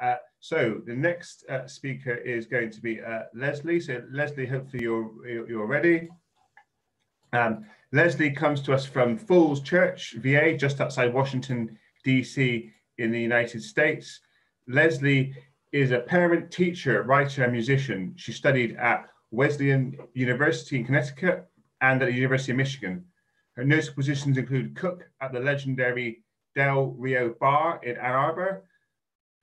Uh, so the next uh, speaker is going to be uh, Leslie. So Leslie, hopefully you're, you're ready. Um, Leslie comes to us from Falls Church, VA, just outside Washington, DC in the United States. Leslie is a parent, teacher, writer, and musician. She studied at Wesleyan University in Connecticut and at the University of Michigan. Her notable positions include cook at the legendary Del Rio Bar in Ann Arbor,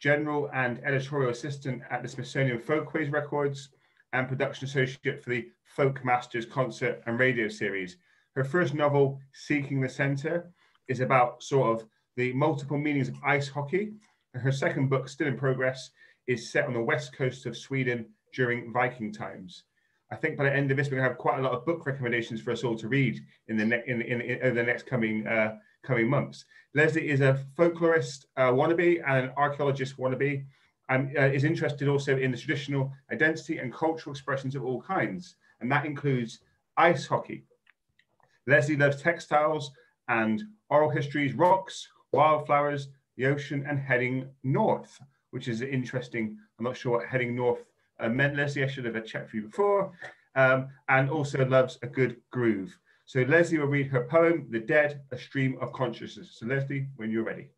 general and editorial assistant at the Smithsonian Folkways Records, and production associate for the Folk Masters concert and radio series. Her first novel, Seeking the Center, is about sort of the multiple meanings of ice hockey. And her second book, still in progress, is set on the west coast of Sweden during Viking times. I think by the end of this, we're going to have quite a lot of book recommendations for us all to read in the, ne- in, in, in, over the next coming uh, coming months. Leslie is a folklorist uh, wannabe and an archaeologist wannabe, and uh, is interested also in the traditional identity and cultural expressions of all kinds, and that includes ice hockey. Leslie loves textiles and oral histories, rocks, wildflowers, the ocean, and heading north, which is interesting. I'm not sure what heading north uh, meant, Leslie. I should have checked for you before. Um, and also loves a good groove. So Leslie will read her poem, The Dead, A Stream of Consciousness. So Leslie, when you're ready.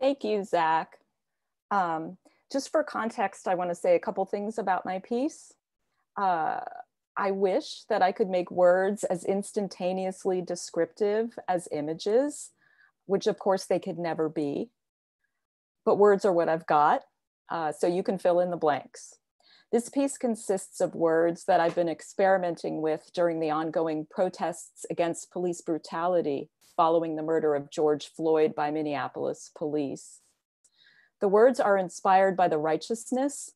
Thank you, Zach. Um, just for context, I want to say a couple things about my piece. Uh, I wish that I could make words as instantaneously descriptive as images, which of course they could never be. But words are what I've got, uh, so you can fill in the blanks. This piece consists of words that I've been experimenting with during the ongoing protests against police brutality following the murder of George Floyd by Minneapolis police. The words are inspired by the righteousness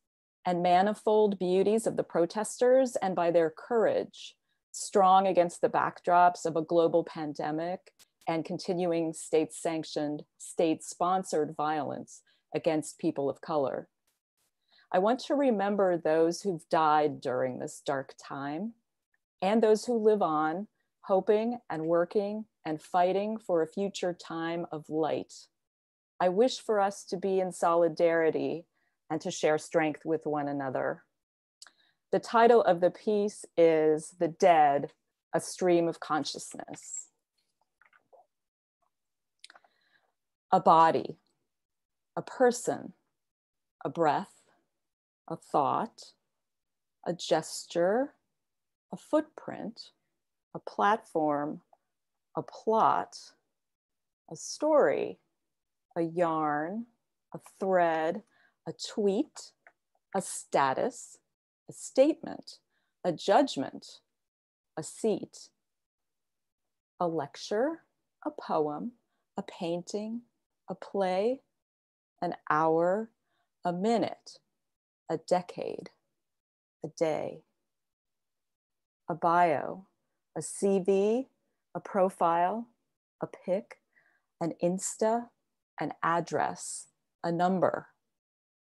and manifold beauties of the protesters and by their courage, strong against the backdrops of a global pandemic and continuing state sanctioned, state sponsored violence against people of color. I want to remember those who've died during this dark time and those who live on, hoping and working and fighting for a future time of light. I wish for us to be in solidarity and to share strength with one another. The title of the piece is The Dead, a Stream of Consciousness. A body, a person, a breath, a thought, a gesture, a footprint, a platform, a plot, a story, a yarn, a thread, a tweet, a status, a statement, a judgment, a seat, a lecture, a poem, a painting, a play, an hour, a minute, a decade, a day, a bio, a CV, a profile, a pic, an Insta, an address, a number,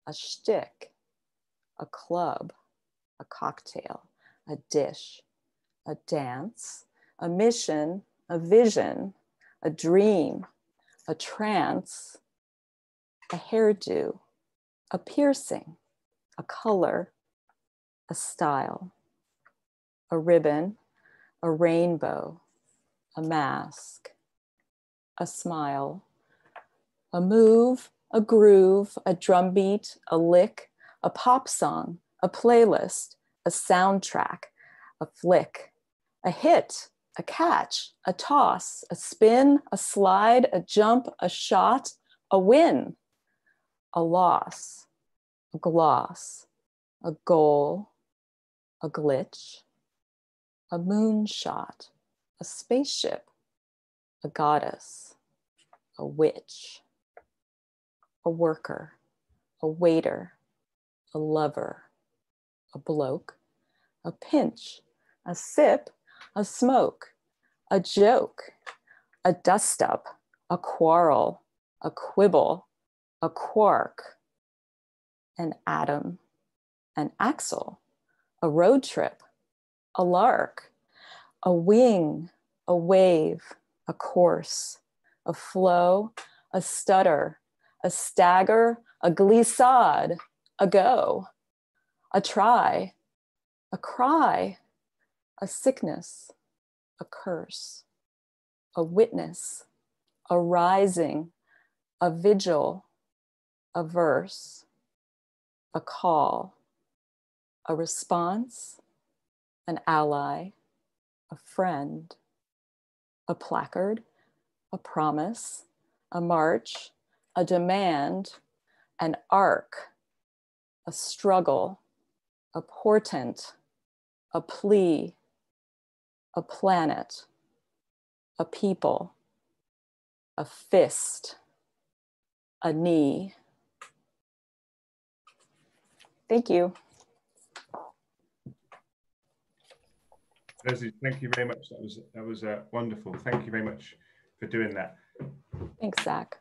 a shtick, a club, a cocktail, a dish, a dance, a mission, a vision, a dream, a trance, a hairdo, a piercing, a color, a style, a ribbon, a rainbow, a mask, a smile, a move, a groove, a drum beat, a lick, a pop song, a playlist, a soundtrack, a flick, a hit, a catch, a toss, a spin, a slide, a jump, a shot, a win, a loss, a gloss, a goal, a glitch, a moonshot, a spaceship, a goddess, a witch, a worker, a waiter, a lover, a bloke, a pinch, a sip, a smoke, a joke, a dust up, a quarrel, a quibble, a quark, an atom, an axle, a road trip, a lark, a wing, a wave, a course, a flow, a stutter, a stagger, a glissade, a go, a try, a cry, a sickness, a curse, a witness, a rising, a vigil, a verse, a call, a response, an ally, a friend, a placard, a promise, a march, a demand, an arc, a struggle, a portent, a plea, a planet, a people, a fist, a knee. Thank you. Leslie, thank you very much. That was that was uh, wonderful. Thank you very much for doing that. Thanks, Zach.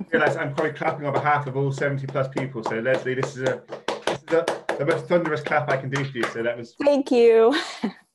I realize I'm probably clapping on behalf of all 70 plus people. So Leslie, this is a this is a, the most thunderous clap I can do for you. So that was Thank you.